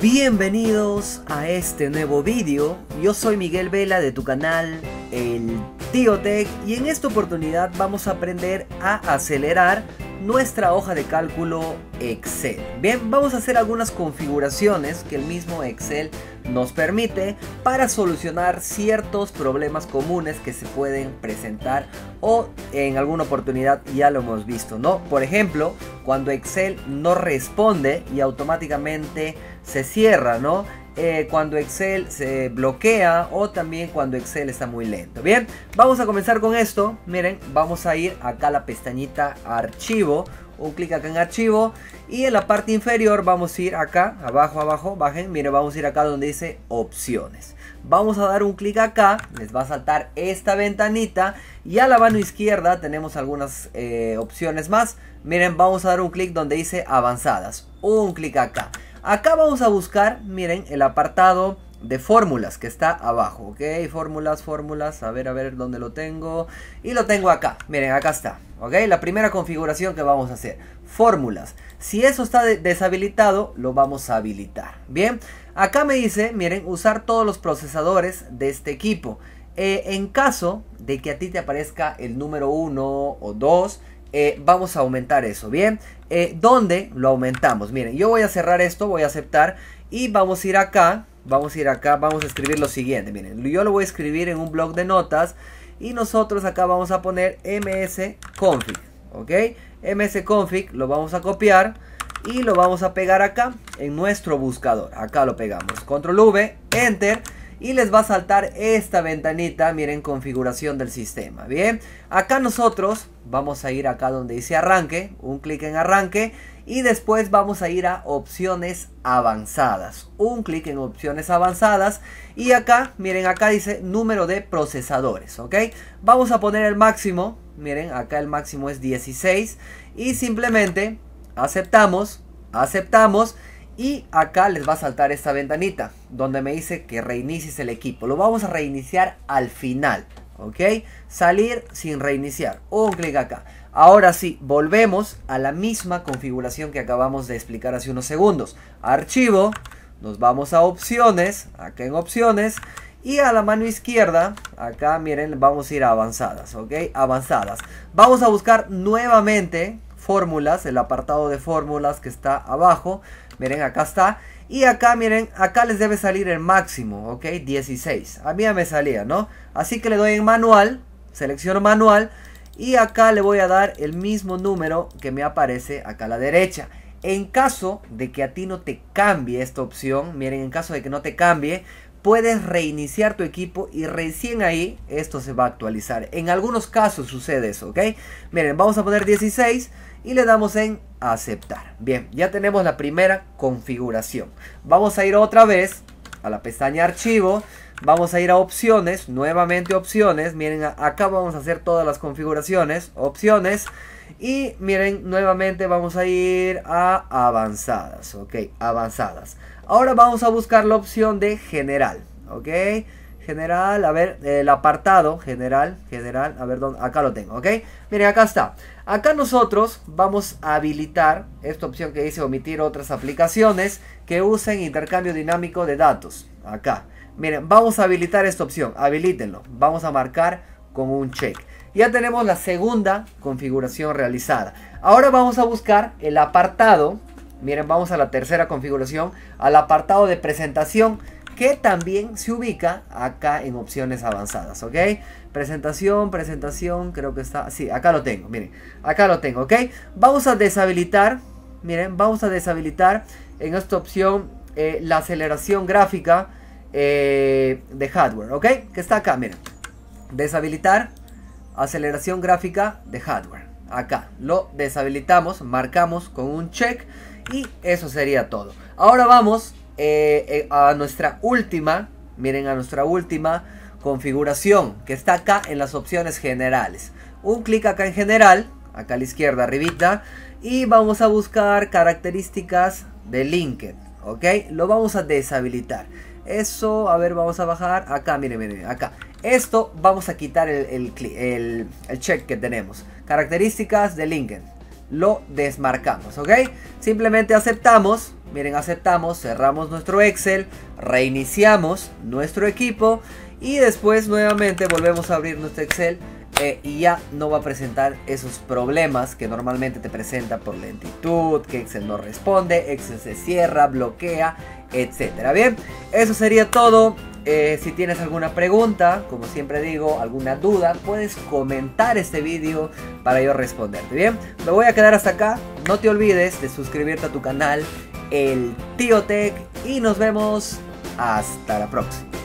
Bienvenidos a este nuevo vídeo, yo soy Miguel Vela de tu canal El Tío Tech y en esta oportunidad vamos a aprender a acelerar nuestra hoja de cálculo Excel. Bien, vamos a hacer algunas configuraciones que el mismo Excel nos permite para solucionar ciertos problemas comunes que se pueden presentar o en alguna oportunidad ya lo hemos visto, ¿no? Por ejemplo, cuando Excel no responde y automáticamente se cierra, ¿no? Eh, cuando Excel se bloquea o también cuando Excel está muy lento. Bien, vamos a comenzar con esto. Miren, vamos a ir acá a la pestañita archivo. Un clic acá en archivo y en la parte inferior vamos a ir acá, abajo, abajo, bajen, miren, vamos a ir acá donde dice opciones. Vamos a dar un clic acá, les va a saltar esta ventanita y a la mano izquierda tenemos algunas eh, opciones más. Miren, vamos a dar un clic donde dice avanzadas, un clic acá. Acá vamos a buscar, miren, el apartado de fórmulas que está abajo, ok, fórmulas, fórmulas, a ver, a ver dónde lo tengo, y lo tengo acá, miren, acá está, ok, la primera configuración que vamos a hacer, fórmulas, si eso está deshabilitado, lo vamos a habilitar, bien, acá me dice, miren, usar todos los procesadores de este equipo, eh, en caso de que a ti te aparezca el número 1 o 2, eh, vamos a aumentar eso, ¿bien? Eh, ¿Dónde lo aumentamos? Miren, yo voy a cerrar esto, voy a aceptar y vamos a ir acá, vamos a ir acá, vamos a escribir lo siguiente, miren, yo lo voy a escribir en un blog de notas y nosotros acá vamos a poner msconfig, ¿ok? msconfig lo vamos a copiar y lo vamos a pegar acá en nuestro buscador, acá lo pegamos, control V, enter y les va a saltar esta ventanita, miren, configuración del sistema, bien, acá nosotros vamos a ir acá donde dice arranque, un clic en arranque y después vamos a ir a opciones avanzadas, un clic en opciones avanzadas y acá, miren, acá dice número de procesadores, ok, vamos a poner el máximo, miren, acá el máximo es 16 y simplemente aceptamos, aceptamos y acá les va a saltar esta ventanita donde me dice que reinicies el equipo. Lo vamos a reiniciar al final. ¿Ok? Salir sin reiniciar. Un clic acá. Ahora sí, volvemos a la misma configuración que acabamos de explicar hace unos segundos. Archivo. Nos vamos a opciones. Acá en opciones. Y a la mano izquierda, acá miren, vamos a ir a avanzadas, ¿ok? Avanzadas. Vamos a buscar nuevamente fórmulas, el apartado de fórmulas que está abajo. Miren, acá está. Y acá, miren, acá les debe salir el máximo, ¿ok? 16. A mí ya me salía, ¿no? Así que le doy en manual, selecciono manual. Y acá le voy a dar el mismo número que me aparece acá a la derecha. En caso de que a ti no te cambie esta opción, miren, en caso de que no te cambie, puedes reiniciar tu equipo y recién ahí esto se va a actualizar. En algunos casos sucede eso, ¿ok? Miren, vamos a poner 16 y le damos en aceptar. Bien, ya tenemos la primera configuración. Vamos a ir otra vez a la pestaña archivo. Vamos a ir a opciones, nuevamente opciones. Miren, acá vamos a hacer todas las configuraciones. Opciones. Y miren, nuevamente vamos a ir a avanzadas. Ok, avanzadas. Ahora vamos a buscar la opción de general. Ok, general, a ver, el apartado general, general, a ver, dónde, acá lo tengo, ¿ok? Miren, acá está. Acá nosotros vamos a habilitar esta opción que dice omitir otras aplicaciones que usen intercambio dinámico de datos. Acá. Miren, vamos a habilitar esta opción, habilítenlo. Vamos a marcar con un check. Ya tenemos la segunda configuración realizada. Ahora vamos a buscar el apartado. Miren, vamos a la tercera configuración, al apartado de presentación que también se ubica acá en opciones avanzadas, ¿ok? Presentación, presentación, creo que está, sí, acá lo tengo, miren, acá lo tengo, ¿ok? Vamos a deshabilitar, miren, vamos a deshabilitar en esta opción eh, la aceleración gráfica eh, de hardware, ¿ok? Que está acá, miren, deshabilitar aceleración gráfica de hardware, acá, lo deshabilitamos, marcamos con un check y eso sería todo. Ahora vamos eh, eh, a nuestra última, miren a nuestra última configuración que está acá en las opciones generales. Un clic acá en general, acá a la izquierda arribita y vamos a buscar características de LinkedIn, ¿ok? Lo vamos a deshabilitar. Eso, a ver, vamos a bajar acá, miren, miren, acá. Esto vamos a quitar el, el, el check que tenemos. Características de LinkedIn lo desmarcamos, ¿ok? Simplemente aceptamos, miren, aceptamos, cerramos nuestro Excel, reiniciamos nuestro equipo y después nuevamente volvemos a abrir nuestro Excel eh, y ya no va a presentar esos problemas que normalmente te presenta por lentitud, que Excel no responde, Excel se cierra, bloquea, etcétera. Bien, eso sería todo. Eh, si tienes alguna pregunta, como siempre digo, alguna duda, puedes comentar este vídeo para yo responderte. Bien, me voy a quedar hasta acá. No te olvides de suscribirte a tu canal, el Tío Tech, y nos vemos hasta la próxima.